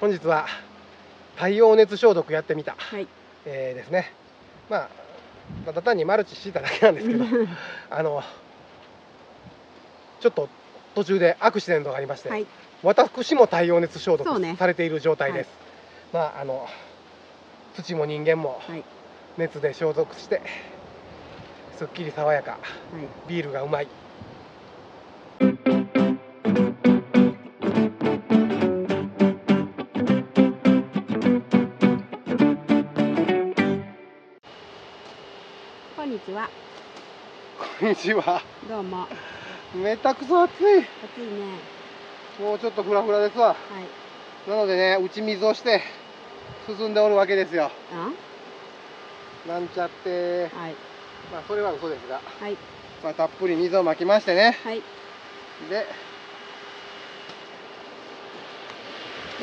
本日は太陽熱消毒やってみた、はい。えーですね。まあただ単にマルチ敷いただけなんですけど あのちょっと途中でアクシデントがありまして、はい。私も太陽熱消毒されている状態です、まああの土も人間もはい。熱で消毒してすっきり爽やかはい。ビールがうまいにちは。こんにちは。どうも。めたくそ暑い。暑いね。もうちょっとフラフラですわ。はい。なのでね打ち水をして進んでおるわけですよ。あなんちゃって。はい。まあそれは嘘ですが、はい。まあ、たっぷり水をまきましてね。はい。でよ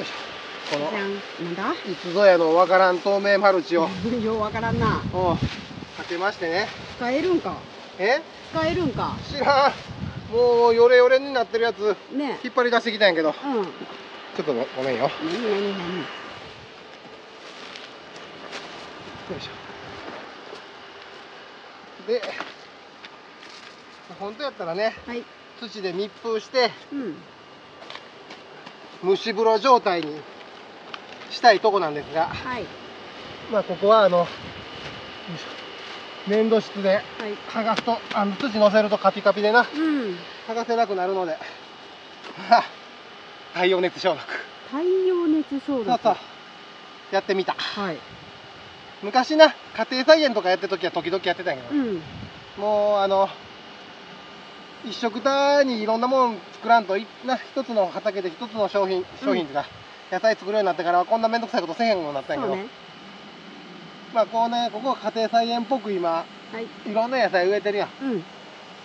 いしょ。このいつぞやのわからん透明マルチを。ようわからんなおかけましてね。使えるんか？え？使えるんか？知らん。もうヨレヨレになってるやつ。ね引っ張り出してきたんやけど。うん。ちょっとごごめんよ。よ何何？何いしょ。で本当やったらねはい。土で密封してうん。蒸し風呂状態にしたいとこなんですが。はい。まあここはあのよいしょ粘土質ではい。剥がすとあの土乗せるとカピカピでな。うん。剥がせなくなるので。はあ太陽熱消毒。太陽熱消毒。そうそう。やってみた。はい。昔な家庭菜園とかやってる時は時々やってたんやけど、うん。もうあの一食単にいろんなもん作らんといな。一つの畑で一つの商品商品っていうか、野菜作るようになってからはこんな面倒くさいことせえへんようになったんやけど、まあこうねここは家庭菜園っぽく今はい。いろんな野菜植えてるやん。うん。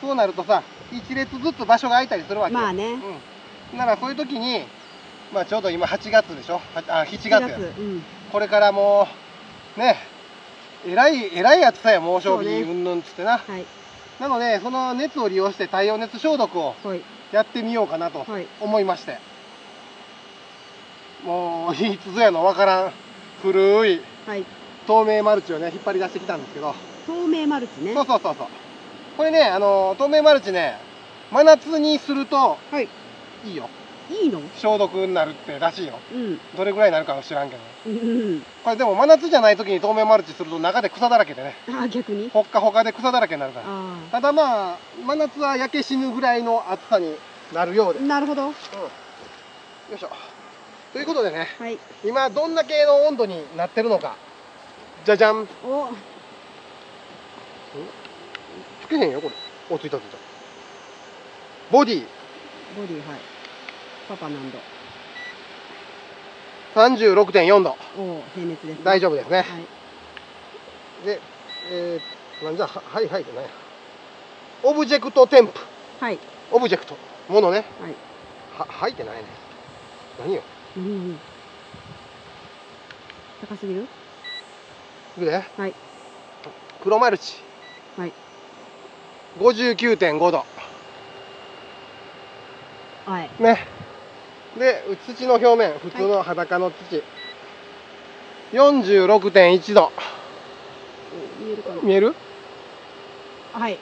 そうなるとさ一列ずつ場所が空いたりするわけよ。まあね。うん、ならそういう時にまあちょうど今8月でしょ？はあ7月や。うん。これからもうねえらいえらい暑さや猛暑日そうんぬんっつってな、はい。なのでその熱を利用して太陽熱消毒をはい。やってみようかなとはい。思いまして。もういつぞやのわからん。古い。はい透明マルチをね引っ張り出してきたんですけど、透明マルチね。そうそうそうそう。これねあの透明マルチね真夏にするとはい。いいよ。いいの？消毒になるってらしいよ。うん。どれぐらいになるかは知らんけどうんこれでも真夏じゃない時に透明マルチすると中で草だらけでね。あ逆に？ほっかほかで草だらけになるから。あただまあ真夏は焼け死ぬぐらいの暑さになるようで。あなるほど。よいしょ。ということでねはい。今どんな系の温度になってるのかじゃじゃん。お。つけへんよこれ。おついたついた。ボディ。ボディはい。パパ何度36.4度。おお平熱です大丈夫ですね。はい。でえー、なんじゃははいはいって何や object temp はい。 object。ものね。はい。ははいってないね。何よ。うんうん。高すぎる？いくで。はい。黒マルチ。はい。59.5度。はい。ね。で土の表面普通の裸の土、46.1度。見えるかな？見える？はい。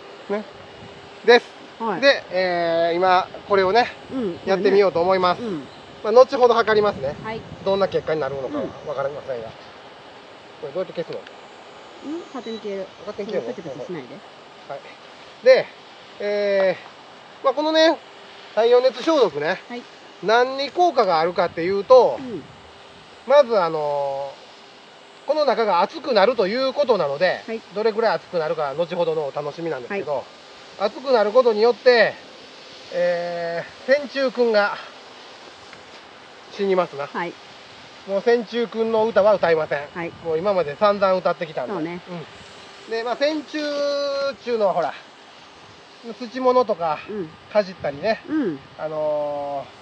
です、はい。で、えー今これをねうん。やってみようと思います、うん。まあ、後ほど測りますね。はい。どんな結果になるのかうん。わかりませんが、これどうやって消すの？うん勝手に消える。勝手に消えるチプチしないで。はい、で、えーまあ、このね太陽熱消毒ね、はい。何に効果があるかっていうとうん。まずあのーこの中が熱くなるということなので、はい。どれぐらい熱くなるかは後ほどのお楽しみなんですけど、熱くなることによって、えー、線虫くんが死にますな。はいもう線虫くんの歌は歌いません。はい。もう今まで散々歌ってきたんで。そうね。うん、でまあ線虫っていうのはほら土物とかうんかじったりね。うん。あのー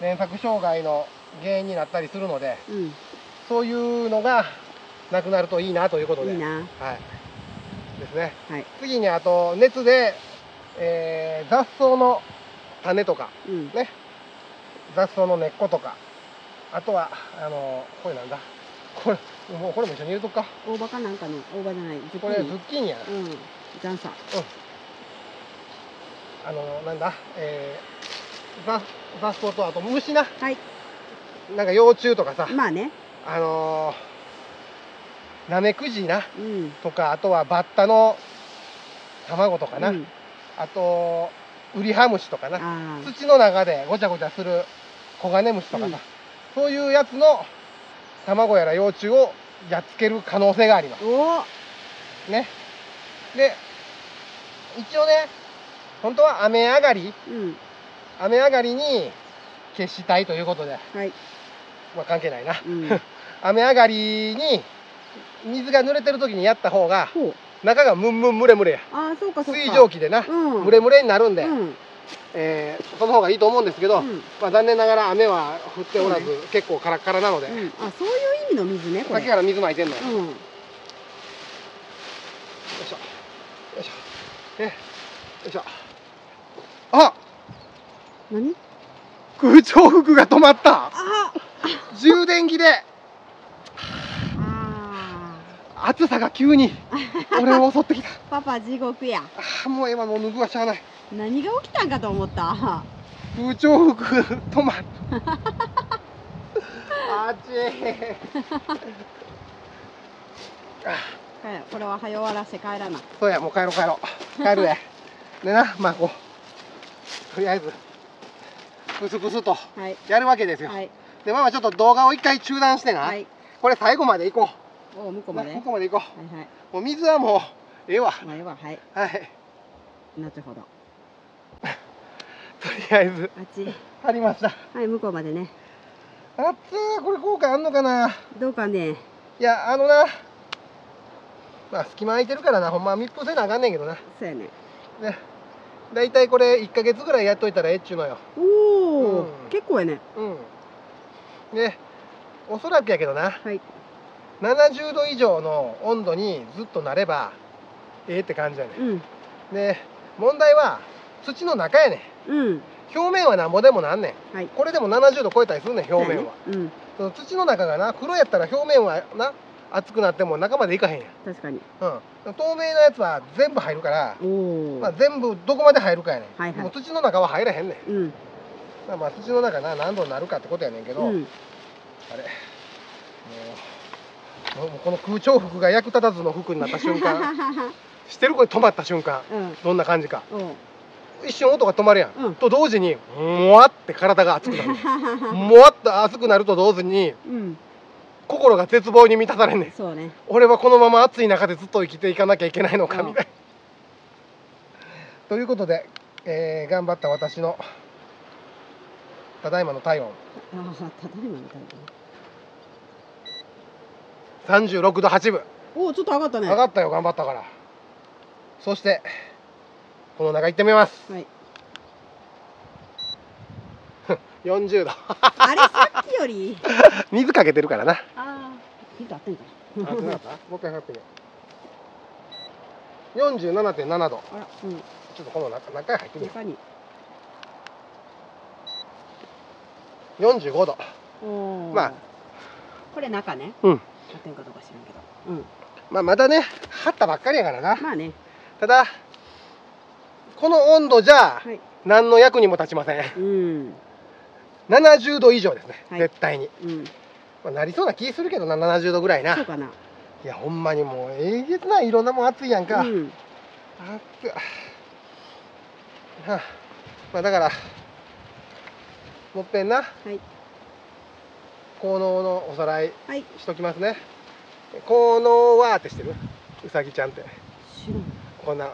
連作障害の原因になったりするのでうん。そういうのがなくなるといいなということで。いいな。はい。ですね。はい。次にあと熱で、えー雑草の種とかうん。ね。雑草の根っことかあとはあのこれなんだ。これもうこれも一緒に入れとくか。大葉かなんかの大葉じゃないこれズッキーニや。なうん残さあのなんだえー、ザザスコとあと虫な。はい。なんか幼虫とかさ。まあね。あのー、ナメクジな。うん。とかあとはバッタの卵とかな、うん。あとウリハムシとかな。あ土の中でごちゃごちゃするコガネムシとかさ、うんそういうやつの卵やら幼虫をやっつける可能性があります。ね。で一応ね本当は雨上がりうん。雨上がりに消したいということで、はい。まあ、関係ないな。うん。雨上がりに水が濡れてる時にやった方が中がムンムンムレムレや。ああそうかそうか。水蒸気でなうん。ムレムレになるんで、うんえーその方がいいと思うんですけど、うん。まあ、残念ながら雨は降っておらず、そう結構カラッカラなので、うん。あそういう意味の水ねこれ。さっきから水まいてんのよ、ようん。いしょ。よいしょ。ねよいしょ。あ何？空調服が止まった。あ充電器で。あ暑さが急に 俺を襲ってきた。ーパパ地獄や。あーもう今もう脱ぐはしゃあない。何が起きたんかと思った。空調服止まる。あちーあ帰ろこれは早終わらして帰らな。そうやもう帰ろう帰ろう。帰るで。でなまあこうとりあえずプスプスとはい。やるわけですよ、はい。でママちょっと動画を一回中断してな、はい。これ最後まで行こお向こううまで？向こうまで行こはいうもう水はもうええわ。まあええわはい。はい。後ほど。とりあえず。あっち。貼りました。はい向こうまでね。あっつーこれ効果あんのかな？どうかね。いやあのな。まあ隙間空いてるからな。ほんまは密封せなあかんねんけどな。そうやね。ね。だいたいこれ1ヶ月ぐらいやっといたらええっちゅうのよ。おお、うん。結構やね。うん。でおそらくやけどな。はい70度以上の温度にずっとなればええって感じやね。うん。んで問題は土の中やね。うん。ん表面はなんぼでもなんねん。はい。これでも70度超えたりするねん表面は、そうやねその土の中がな黒やったら表面はな熱くなっても中までいかへんや確かに。うん、透明なやつは全部入るから、まあ、全部どこまで入るかやねん、はいはい。もう土の中は入らへんねん。うん。まあまあ土の中な何度になるかってことやねんけど、うん。あれ。もうこの空調服が役立たずの服になった瞬間 してるこれ止まった瞬間うん。どんな感じか。おう一瞬音が止まるやん、うん。と同時にもわって体が熱くなる。もわっと熱くなると同時にうん。心が絶望に満たされんねん。そうね。俺はこのまま暑い中でずっと生きていかなきゃいけないのかうん。みたいな。ということで、えー頑張った私のただいまの体温。ああただいまみたい36度8分、なおおちょっと上がったね。上がったよ頑張ったから。そしてこの中行ってみます。はい。40度あれさっきより？水かけてるからな。ああ水あってんか。あなった？もう一回測ってみよう。47.7度あらうん。ちょっとこの中中へ入ってみよ中に。う45度おおまあ。これ中ね。うんあってんかどうか知らんけど。うん。まあまだね張ったばっかりやからな。まあね。ただこの温度じゃはい。何の役にも立ちません。うん。70度以上ですね、はい。絶対に、うん。まあ、なりそうな気するけどな70度ぐらいな。そうかな。いやほんまにもうえげつないいろんなもん暑いやんか、うん。あ。まあだからもっぺんな。はい効能のおさらいはい。しときますね。効能はってしてる？うさぎちゃんって。こんな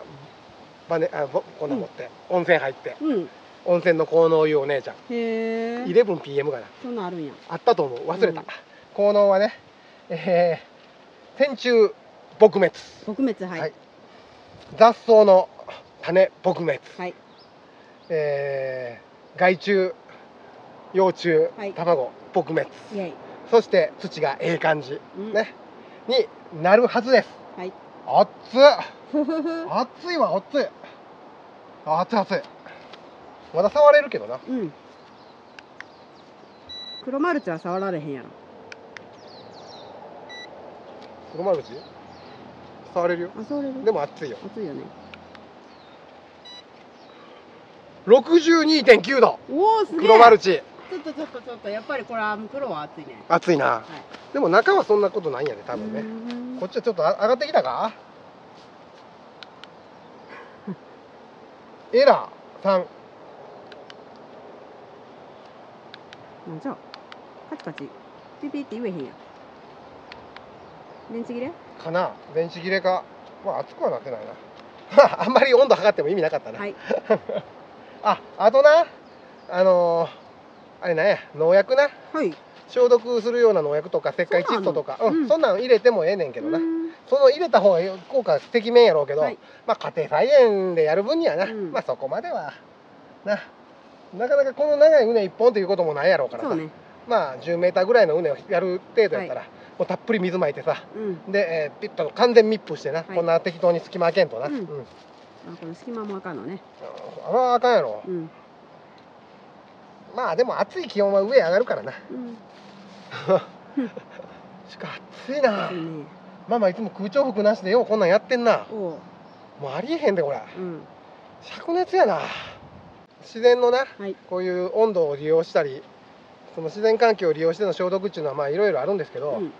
バネあぼこんな持って、温泉入って。うん。温泉の効能を言うお姉ちゃん。へえ 11PM かな。そんなんあるんや。あったと思う。忘れた、うん。効能はねえー、天虫撲滅、撲滅はい。はい。雑草の種撲滅、はい。えー、害虫幼虫、はい。卵撲滅。そして土がええ感じ、うん。ね。になるはずです。はい。熱っ。熱いわ熱い。熱い熱い。まだ触れるけどな。うん。黒マルチは触られへんやろ。黒マルチ？触れるよ。あ触れる。でも熱いよ。熱いよね。62.9度。おおすげえ。黒マルチちょっとちょっとちょっとやっぱりこれは黒は熱いね。熱いな。はい。でも中はそんなことないんやで多分ね。こっちはちょっとあ上がってきたか？エラー3なんじゃカチカチ。ピピって言えへんや。ん電池切れ？かな。電池切れか。まあ熱くはなってないな。あんまり温度測っても意味なかったな、はい。ああとな。あのーあれなんや農薬な。はい。消毒するような農薬とか石灰窒素とか。そうん。うん。そんなん入れてもええねんけどな、その入れた方が効果てきめんやろうけど、はい。まあ家庭菜園でやる分にはな、うん。まあそこまではな。なかなかこの長い畝一本ということもないやろうからさ、ね。まあ10メーターぐらいの畝をやる程度やったら、もうたっぷり水まいてさ。うん。で、えーピッと完全密封してな、い。こんな適当に隙間開けんとな、うん。うん。あこの隙間もあかんのね。あれはあかんやろ。うんまあでも暑い気温は上上がるからな。うん。しか暑いな。暑いね。ママいつも空調服なしでようこんなんやってんな。もうありえへんでこれ。うん。灼熱やな。自然のなはい。こういう温度を利用したりその自然環境を利用しての消毒っていうのはまあいろいろあるんですけど、うん。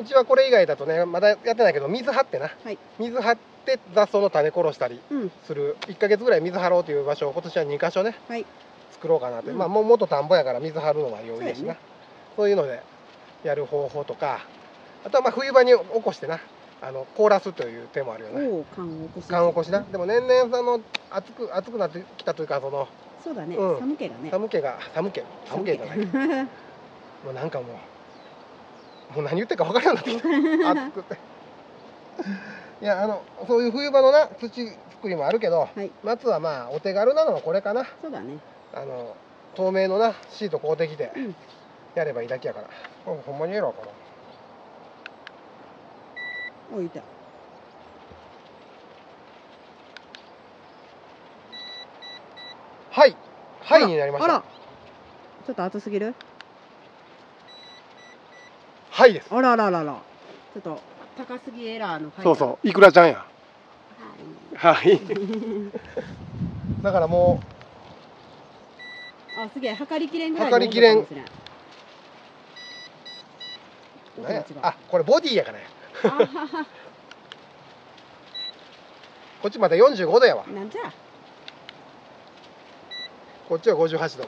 うちはこれ以外だとねまだやってないけど水張ってな、はい。水張って雑草の種殺したりうん。する。1ヶ月ぐらい水張ろうという場所を今年は2箇所ね。はい作ろうかなって、うん。まあもう元田んぼやから水張るのは容易だしな。そうやね。そういうのでやる方法とかあとはまあ冬場に起こしてな。あの凍らすという手もあるよねおお缶を起こし。寒起こしな。でも年々その暑く暑くなってきたというかそのそうだね、うん。寒気がね。寒気が寒気寒気じゃないもうなんかもうもう何言ってるか分からんようになってきた。暑くて。いやあのそういう冬場のな土作りもあるけど、はい。夏はまあお手軽なのはこれかな。そうだねあの透明のなシート買うてきてうん。やればいいだけやから、これほんまにエラーかな。置いたはい。はいになりましあらたちょっと熱すぎる？はいです。あらららら。ちょっと高すぎエラーのそうそう。いくらちゃんや。うはい。だからもあすげえ測りきれんぐらいの温度かもしう、れんね音が違うあこれボディやからや。あはは。こっちまだ45度やわ。なんじゃ。こっちは58度、い。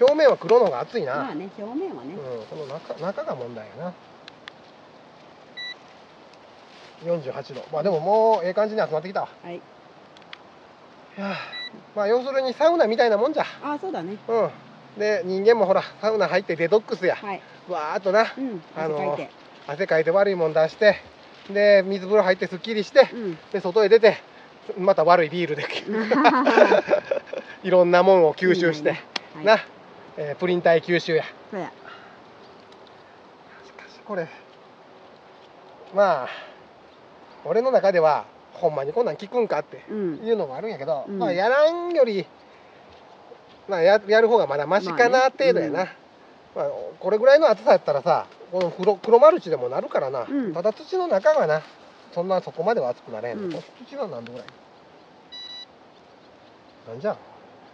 表面は黒の方が熱いな、まあね表面はね、うん、その中中が問題やな。48度。まあでももうええ感じに集まってきたわ。はい。いやーまあ要するにサウナみたいなもんじゃ。あそうだね。うん。で人間もほらサウナ入ってデトックスや。はい。わーっとな。うんあの汗かいて。汗かいて悪いもん出してで水風呂入ってすっきりしてうん。で外へ出てまた悪いビールで。いろんなもんを吸収して、はい。な、えープリン体吸収や。そうや。しかしこれ。まあ俺の中ではほんまにこんなん聞くんかってうん。いうのもあるんやけど、うん。まあやらんよりまあややる方がまだマシかなまあね。程度やな、まあこれぐらいの暑さやったらさこの黒黒マルチでもなるからな、うん。ただ土の中がなそんなそこまでは熱くなれへんの、うん。土は何度ぐらい？なんじゃ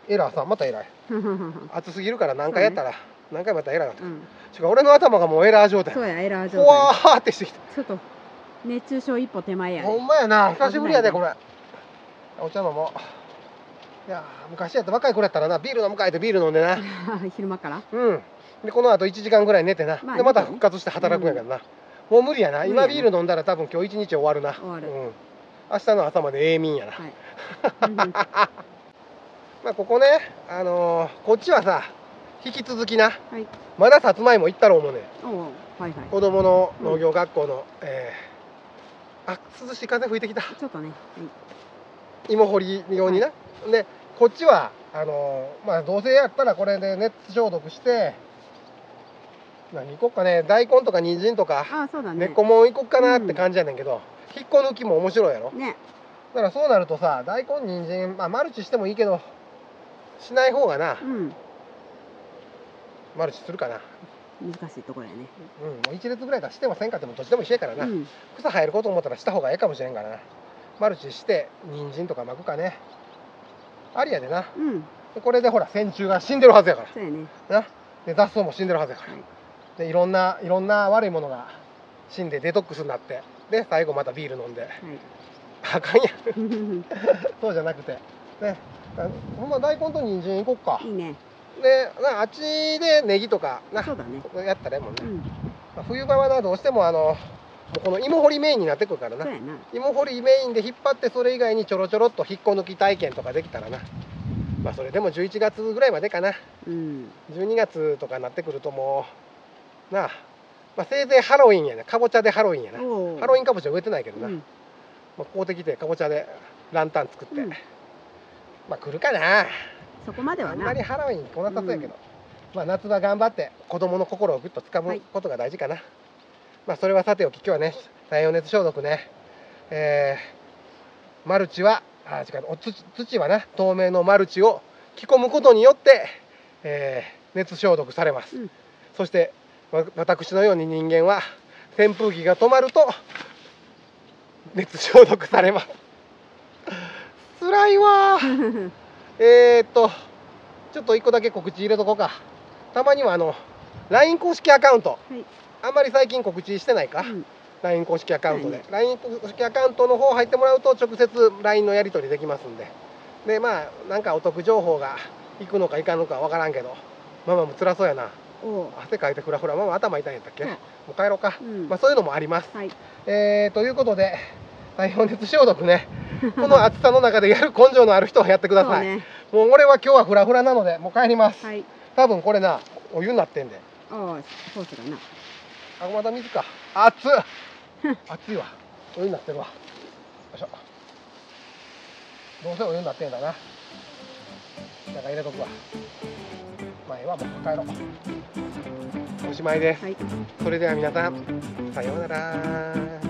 エラーさまたエラー 熱すぎるから何回やったら、何回もやったらエラーだった、うん。俺の頭がもうエラー状態。そうやエラー状ほわ態ーってしてきた。ちょっと熱中症一歩手前やねほんまやな。久しぶりやでこれ。お茶飲もう。いやー昔やった若い頃やったらな。ビール飲むかいってビール飲んでな。昼間から？うん。でこの後1時間ぐらい寝てな、まあでまた復活して働くんやけどな、もう無理やな。無理やな今ビール飲んだら多分今日一日終わるな。終わる。うん、明日の朝まで永眠やな、はい。まあここねあのーこっちはさ引き続きな。はい。まださつまいも行ったろう思うねはいはい。子供の農業学校の、えーあ涼しい風吹いてきた。ちょっとね、芋掘り用にな、でこっちはあのーまあどうせやったらこれで熱消毒して何行こっかね。大根とか人参とかあそうだね。根っこもん行こっかなって感じやねんけど、引っこ抜きも面白いやろ。ね。だからそうなるとさ大根人参まあマルチしてもいいけどしない方がなうん。マルチするかな難しいところやね。うんもう一列ぐらいだしてもせんかってもどっちでも一緒やからな、うん。草生えること思ったらした方がええかもしれんからな。マルチして人参とか巻くかね。ありやでな。うん。でこれでほら線虫が死んでるはずやから。そうやね。な。で雑草も死んでるはずやから、はい。でいろんないろんな悪いものが死んでデトックスになって。で最後またビール飲んで。はい。あかんやん。そうじゃなくて。ね。あほんま大根と人参いこっか。いいねでなあっちでネギとかなそうだね。やったらええもんね、うん。まあ冬場はなどうしてもあのこの芋掘りメインになってくるからな。芋掘りメインで引っ張ってそれ以外にちょろちょろっと引っこ抜き体験とかできたらな。まあそれでも11月ぐらいまでかな。うん。12月とかになってくるともうなあ、まあ、せいぜいハロウィンやな。かぼちゃでハロウィンやな。おハロウィンかぼちゃ植えてないけどな、うん。まあ、こうてきてかぼちゃでランタン作って、うん。まあ来るかなそこまではな。あんまりハロウィン来なさそうやけど、まあ夏場頑張って子供の心をぐっとつかむことが大事かな、まあそれはさておき今日はね太陽熱消毒ね。えーマルチはあ違うお土土はな透明のマルチを着込むことによって、えー熱消毒されます、うん。そしてわ私のように人間は扇風機が止まると熱消毒されます。辛いわー えー、っとちょっと一個だけ告知入れとこうか。たまにはあの LINE 公式アカウント、はい。あんまり最近告知してないか、うん。LINE 公式アカウントで、はい。LINE 公式アカウントの方入ってもらうと直接 LINE のやり取りできますんで。でまあなんかお得情報が行くのか行かんのかわからんけど。ママも辛そうやな。汗かいてフラフラママ頭痛いんやったっけ、もう帰ろうか、うん。まあ、そういうのもあります。はい。えー、ということで太陽熱消毒ねこの暑さの中でやる根性のある人はやってください、ね。もう俺は今日はフラフラなのでもう帰ります、はい。多分これなお湯になってんで。ああそうするな。あまだ水か。熱っ！熱いわ。お湯になってるわ。よいしょ。どうせお湯になってんだな。だから入れとくわ。前はもう帰ろう。おしまいです。はい。それでは皆さんさようなら